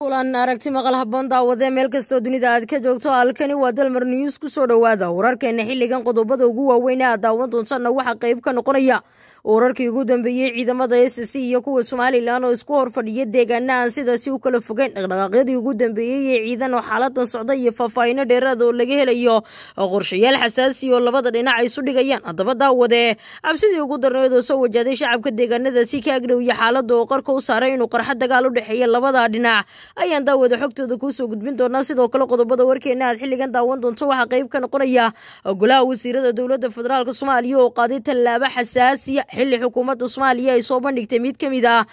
kulan aragti maqal habboon daawadee meel kastoo dunida aad ka joogto halkani waa dalmar news ku soo dhowaada. Wararkeena xilligan qodobada ugu waaweyn ee aad daawan doontaanna waxaa qayb ka noqonaya wararkii ugu dambeeyey ciidamada s c iyo kuwa somalilan oo isku hor fadhiya deegaana aan sidaasi u kala fogeyn dhaqdhaqaaqyadii ugu dambeeyey ee ciidan oo xaaladan socda iyo faahfaahino dheeraad oo laga helayo. Qorshayaal xasaasi oo labada dhinac ay isu dhigayaan haddaba daawadee. Cabsidii ugu darneed oo soo wajahday shacabka deegaanadaasi ka agdhow iyo xaalada oo qarka u saaray inuu qarxa dagaal u dhexeeya labada dhinac. Ayaan daawada xogtooda kuusoo gudbin doonaa sidoo kale qodobada warkeena aad xilligan daawan doonto waxaa qayb ka noqonaya golaha wasiirada dowladda federaalk soomaaliya oo qaaday tallaabo xasaasiya xilli xukuumadda soomaaliya ay soo bandhigtay mid ka mid ah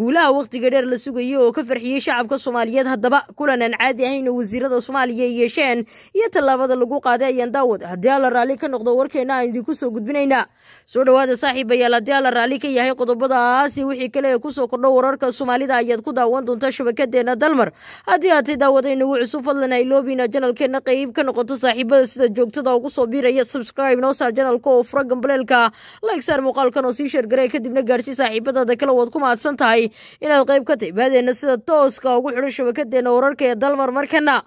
guulaha wakhtiga dheer la sugayay oo ka farxiyey shacabka soomaaliyeed. Haddaba kulan aan caadi ahayn oo wasiirada soomaaliya yeesheen iyo tallaabada lagu qaaday ayaan daawad. Haddii alla raalli ka noqdo warkeena aan idinku soo gudbinaynaa soo dhowaada saaxiibayaal haddii alla raalli ka yahay qodobadaasi wixii kale ee ku soo kordho wararka soomaalida ayaad ku daawan doontaa shabakadeena dalmar. Haddii aad tay daawada inagu cusub fadlan hayloobina janalkeena qayb ka noqoto saaxiibada sida joogtada ugu soo biiraya subscribe noo janalka oo fura gambaleelka like saar muuqaalkan oo sii sheergarey kadibna gaadhsii saaxiibadaada kale waad ku mahadsan tahay. Inaad qayb ka tahy baadeenna sida tooska ugu xidho shabakadeena wararka ee dalmar markana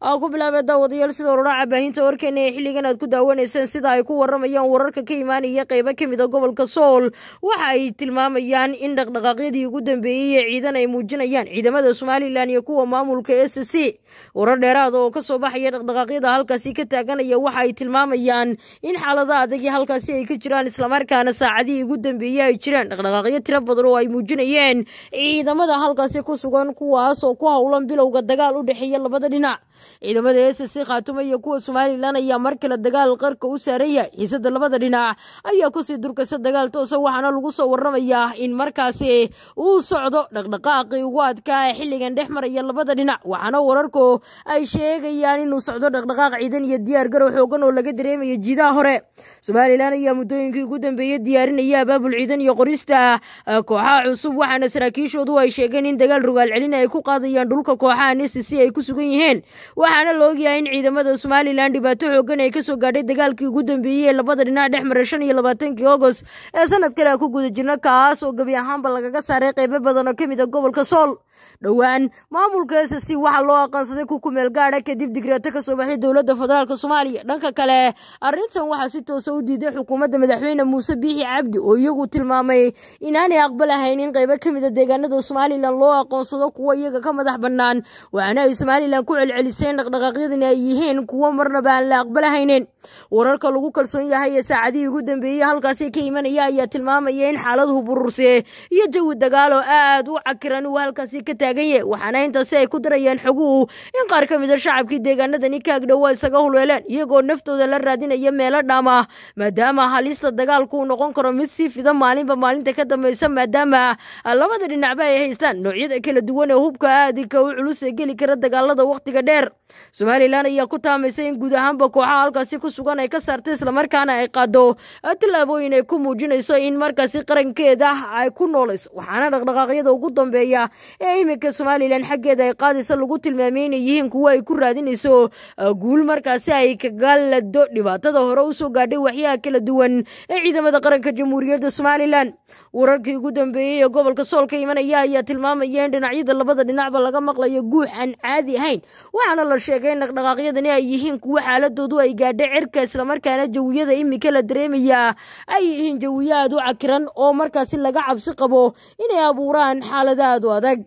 aan ku bilaabay daawadayaal sida ororaaca baahinta warkeena ee xilligan aad ku daawanayseen sida ay ku waramayaan wararka ka imaanaya qaybo ka mid a gobolka sool. Waxa ay tilmaamayaan in dhaqdhaqaaqyadii ugu dambeeyey ee ciidan ay muujinayaan ciidamada somalilan iyo kuwa maamulka s c. Warar dheeraada oo ka soo baxaya dhaqdhaqaaqyada halkaasi ka taaganaya waxa ay tilmaamayaan in xaalada adagii halkaasi ay ka jiraan islamarkaana saacadihii ugu dambeeyey ay jiraan dhaqdhaqaaqyo tiro badan oo ay muujinayeen ciidamada halkaasi ku sugan kuwaas oo ku howlan bilowga dagaal u dhexeeya labada dhinac ciidamada s c khaatumo iyo kuwa somalilan ayaa mar kale dagaal qarka u saaraya xiisada labada dhinac. Ayaa ku sii durkaysa dagaal toosa waxaana lagu soo waramayaa in markaasi uu socdo dhaqdhaqaaqii ugu adkaa xilligan dhex maraya labada dhinac. Waxaana wararku ay sheegayaan inuu socdo dhaqdhaqaaq ciidan iyo diyaar garow xoogan oo laga dareemayo jiidaha hore. Somalilan ayaa muddooyinkii ugu dambeeyey diyaarinaya abaabul ciidan iyo qorista kooxaha cusub waxaana saraakiishoodu ay sheegeen in dagaal rogaal celin ay ku qaadayaan dhulka kooxahan s c ay ku sugan yihiin waxaana la ogyahay in ciidamada somalilan dhibaato xoogan ay ka soo gaadhay dagaalkii ugu dambeeyey ee labada dhinac dhex maray shan iyo labaatankii agost ee sanad kale ku guda jirna kaas oo gebi ahaanba lagaga saaray qaybo badan oo ka mid a gobolka sool. Dhowaan maamulka s c waxaa loo aqoonsaday ku kumeel gaadha kadib digreeto ka soo baxday dowladda federaalk soomaaliya. Dhanka kale arrintan waxaa si toosa u diiday xukuumadda madaxweyne muuse biixi cabdi oo iyagu tilmaamay inaanay aqbalahayn in qaybo ka mid a deegaanada somalilan loo aqoonsado kuwa iyaga ka madax bannaan waxaana ay somalilan ku celcelisay dhaqdhaqaaqyadani ay yihiin kuwo marnaba aan la aqbalahaynin. Wararka lagu kalsoon yahay ee saacadihii ugu dambeeyey halkaasi ka imanaya ayaa tilmaamaya in xaaladuhu bururse iyo jawi dagaal oo aad u cakiran uu halkaasi ka taagan yahay. Waxaana intaasi ay ku darayaan xoguhu in qaar ka mid a shacabkii deegaanadani ka agdhowa isaga hulweeleen iyagoo naftooda la raadinaya meelo dhaama maadaama halista dagaalku uu noqon karo mid sii fida maalinba maalinta ka dambaysa maadaama labada dhinacba ay haystaan. Noocyada kala duwan ee hubka aadika u culus ee geli kara dagaalada wakhtiga dheer somalilan ayaa ku taamaysay in guud ahaanba kooxaha halkaasi ku sugan ay ka saartay islamarkaana ay qaado. Tallaabooyin ay ku muujinayso in markaasi qarankeeda ay ku noolayso waxaana dhaqdhaqaaqyada ugu dambeeya ee iminka somalilan xaggeeda ay qaadaysa lagu tilmaamay inay yihiin kuwo ay ku raadinayso guul markaasi ay kagalado dhibaatada hore u soo gaadhay waxyaha kala duwan ee ciidamada qaranka jamhuuriyadda somalilan. Wararkii ugu dambeeyey ee gobolka sool ka imanaya ayaa tilmaamaya in dhinacyada labada dhinacba laga maqlayo guux aan caadi ahayn waxaana la sheegay in dhaqdhaqaaqyadani ay yihiin kuwo xaaladoodu ay gaadhay cirka islamarkaana jawiyada iminka la dareemaya ay yihiin jawiyo aad u cakiran oo markaasi laga cabsi qabo inay abuuraan xaalado aad u adag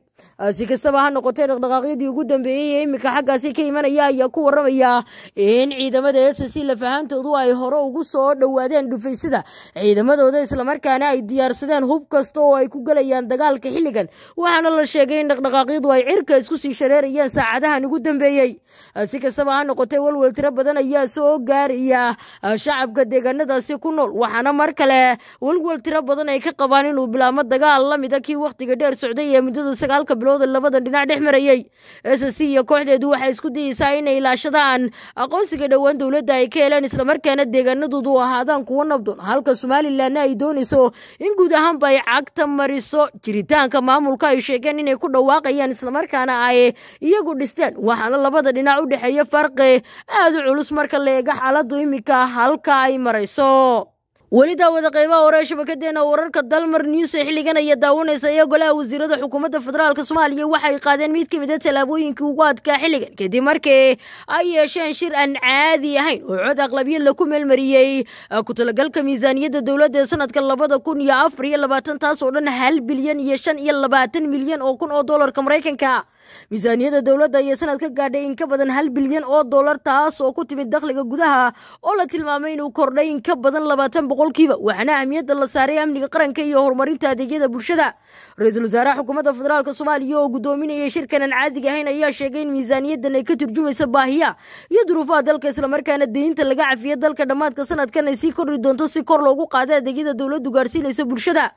si kastaba ha noqotee dhaqdhaqaaqyadii ugu dambeeyey ee iminka xaggaasi ka imanaya ayaa ku waramaya in ciidamada s c lafahantoodu ay hore ugu soo dhowaadeen dhufaysada ciidamadooda islamarkaana ay diyaarsadeen hub kasta oo ay ku gelayaan dagaalka xilligan. Waxaana la sheegay in dhaqdhaqaaqyadu ay cirka isku sii shareerayeen saacadahan ugu dambeeyey si kastaba ha noqotee walwal tiro badan ayaa soo gaaraya shacabka deegaanadaasi ku nool. Waxaana mar kale walwal tiro badan ay ka qabaan inuu bilaamo dagaal la mida kii wakhtiga dheer socday ee muddada sagaalka bilooda labada dhinac dhex marayey s c iyo kooxdeedu waxay isku dayeysaa inay ilaashadaan aqoonsiga dhowaan dowladda ay ka heleen islamarkaana deegaanadoodu ahaadaan kuwo nabdoon halka somalilanna ay doonayso in guud ahaanba ay cagta mariso. Jiritaanka maamulka ay sheegeen inay ku dhawaaqayaan islamarkaana ay iyagu dhisteen. Waxaana labada dhinac u dhexeeya farqi aad u culus marka la eega xaaladu iminka halka ay marayso weli daawada qaybaha hore ee shabakadeena wararka dalmar news ee xilligan aya daawanaysa ee golaha wasiirada xukuumadda federaalk soomaaliya waxay qaadeen mid ka mid a tallaabooyinkii ugu adkaa xilligan. Kadib markii ay yeesheen shir aan caadi ahayn oo cod aqlabiyad la ku meelmariyey ku talagalka miisaaniyadda dowladda ee sanadka labada kun iyo afar iyo labaatan taas oo dhan hal bilyan iyo shan iyo labaatan milyan oo kun oo doolarka maraykanka. Miisaaniyadda dowladda ayaa sanad gaadhay in ka badan hal bilyan oo dollar taas oo ku timid dakhliga gudaha oo la tilmaamay inuu kordhay in ka badan labaatan boqolkiiba. Waxaana ahmiyadda la saaray amniga qaranka iyo horumarinta adeegyada bulshada. Ra'iisul wasaaraha xukuumadda federaalk soomaaliya oo gudoominayay shirkan aan caadiga ahayn ayaa sheegay in miisaaniyaddan ay ka turjumaysa baahiya iyo duruufaha dalka islamarkaana deynta laga cafiya dalka dhammaadka sanadkan ay sii kordhi doonto si kor loogu qaada adeegyada dowladdu gaarsiinaysa bulshada.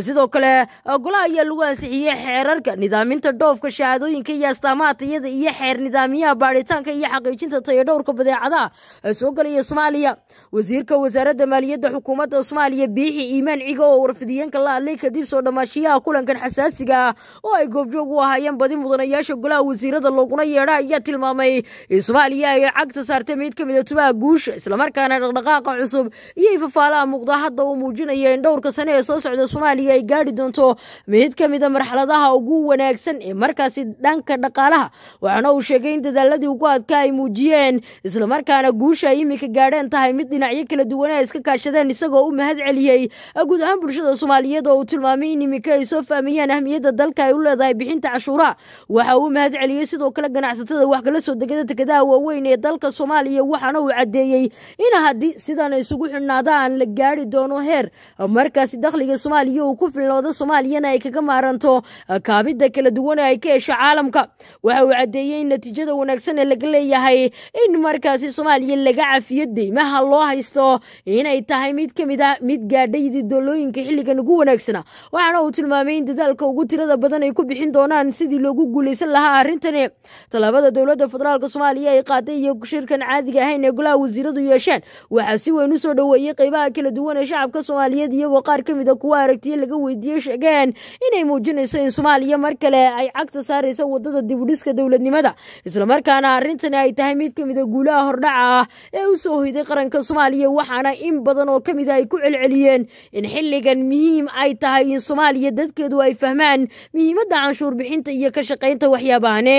Sidoo kale golaha ayaa lagu ansixiyey xeerarka nidaaminta dhoofka shahaadooyinka iyo astaamaha tayada iyo xeer nidaamiyaha baaritaanka iyo xaqiijinta tayadhowrka badeecadaha soo galaya soomaaliya. Wasiirka wasaaradda maaliyadda xukuumadda soomaaliya biixi iimaan ciga oo warfidiyeenka la hadlay kadib soo dhammaashiyaha kulankan xasaasiga ah oo ay goobjoog u ahaayeen badi mudanayaasha golaha wasiirada looguna yeedha ayaa tilmaamay. In soomaaliya ay cagta saartay mid ka mid a tubaha guusha islamarkaana dhaqdhaqaaqa cusub iyo ifafaalaha muuqda hadda uu muujinaya in dhowrka sane ee soo socda soomaaliya ay gaadhi doonto mid ka mid a marxaladaha ugu wanaagsan ee markaasi dhanka dhaqaalaha waxaana uu sheegay in dadaaladii ugu adka ay muujiyeen islamarkaana guusha ay iminka gaadheen tahay mid dhinacyo kala duwana iska kaashadeen isagoo u mahad celiyey guud ahaan bulshada soomaaliyeed oo uu tilmaamay in iminka ay soo fahmayaan ahmiyadda dalka ay u leedahay bixinta cashuuraha. Waxa uu mahad celiyey sidoo kale ganacsatada wax kala soo degada tekadaha waaweyn ee dalka soomaaliya waxaana uu caddeeyey in haddii sidan isugu xidhnaadaan la gaari doono heer. Markaasi dakhliga soomaaliya uu ku filnoodo soomaaliyana ay kaga maaranto kaabidda kala duwan ay ka hesho caalamka. Waxa uu caddeeyey in natiijada wanaagsan ee laga leeyahay in markaasi soomaaliya laga cafiyo deymaha loo haysto inay tahay mid ka mid a mid gaadhay didolooyinka xilligan ugu wanaagsana. Waxaana uu tilmaamay in dadaalka ugu tirada badan ay ku bixin doonaan sidii loogu guulaysan lahaa arrintani. Tallaabada dowladda federaalk soomaaliya ay qaaday iyo shirkan caadiga ahayn ee golaha wasiiradu yeesheen waxaa si weyn u soo dhoweeyey qaybaha kala duwan ee shacabka soomaaliyeed iyagoo qaar ka mid a kuwa aragtiye laga weydiiyey sheegeen inay muujinayso in soomaaliya mar kale ay cagta saaraysa waddada dibudhiska dowladnimada. Islamarkaana arrintani ay tahay mid ka mid a guulaha hordhaca ah ee u hoyday qaranka soomaaliya waxaana in badan oo ka mid a ay ku celceliyeen in xilligan muhiim ay tahay in soomaaliya dadkeedu ay fahmaan muhiimadda canshuur bixinta iyo ka shaqaynta waxyaabahane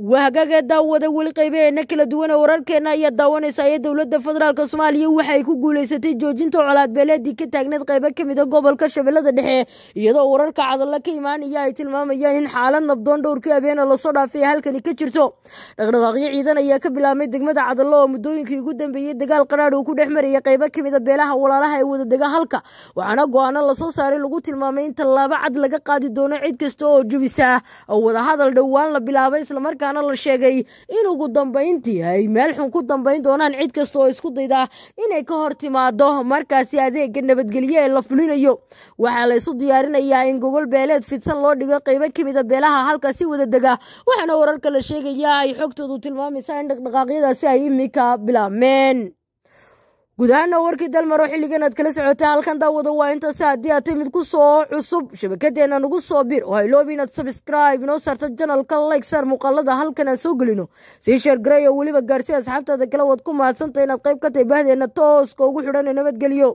wahagaga daawada weli qaybaheena kala duwan ee wararkeena ayaa daawanaysa ee dowladda federaalk soomaaliya waxay ku guulaysatay joojinta colaadbeeleedii ka taagneed qaybo ka mid a gobolka shabeellada dhexe iyadoo wararka cadalla ka imaanaya ay tilmaamayaan in xaalad nabdoon dhowrkii habeena la soo dhaafay halkani ka jirto. Dhaqdhaqaaqyo ciidan ayaa ka bilaabmay degmada cadallo oo muddooyinkii ugu dambeeyey dagaal qaraadh uu ku dhex marayay qaybo ka mid a beelaha walaalaha ee wadadega halka waxaana go'aano la soo saaray lagu tilmaamay in tallaabo cad laga qaadi doono cid kasta oo jebisa wadahadal dhowaan la bilaabay islamarkaa la sheegay in ugu dambayntii ay meel xun ku dambayn doonaan cid kasta oo isku dayda inay ka hor timaado markaasi adeega nabadgelyo ee la fulinayo. Waxaa la isu diyaarinayaa in gogol beeleed fidsan loo dhigo qaybo ka mid a beelaha halkaasi wada dega waxaana wararka la sheegaya ay xogtoodu tilmaamaysaa in dhaqdhaqaaqyadaasi ay imika bilaabmeen guud ahaana warkii dalmaro xilligan aad kala socotay halkan daawada waa intaasi haddii aad timid ku soo cusub shabakadeena nagu soo bir oo hayloobi inaad sabscribe inoo saarto janalka like saar muuqaalada halkan aan soo gelino. Sii sheergaray oo weliba gaarsi asxaabtaada kale waad ku mahadsantay inaad qayb ka tahay bahdeena tooska ugu xidhan ee nabadgelyo